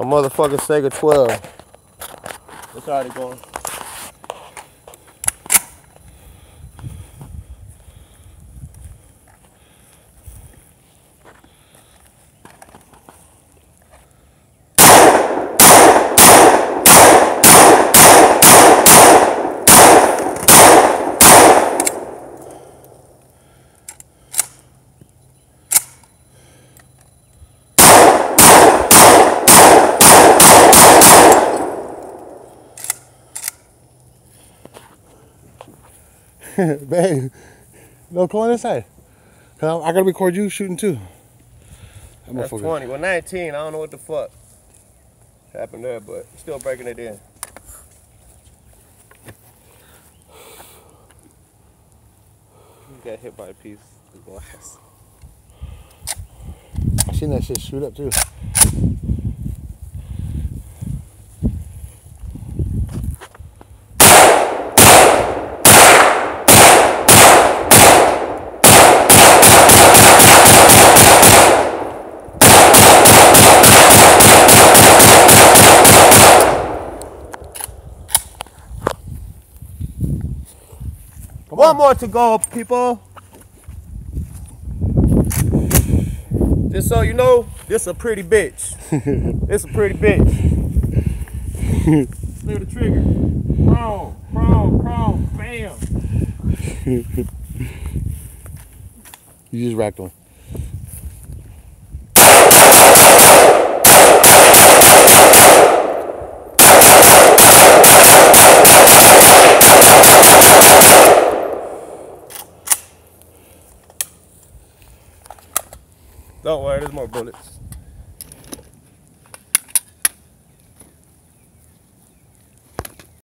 My motherfucking Saiga 12. It's already going. Babe, no, come on inside. Cause I, I gotta record you shooting too. That That's motherfucker. 20. Well, 19. I don't know what the fuck happened there, but still breaking it in. He got hit by a piece of glass. I seen that shit shoot up too. One more to go, people. Just so you know, this a pretty bitch. this a pretty bitch. At the trigger. Chrome, chrome, chrome, bam. You just racked one. Don't worry, there's more bullets.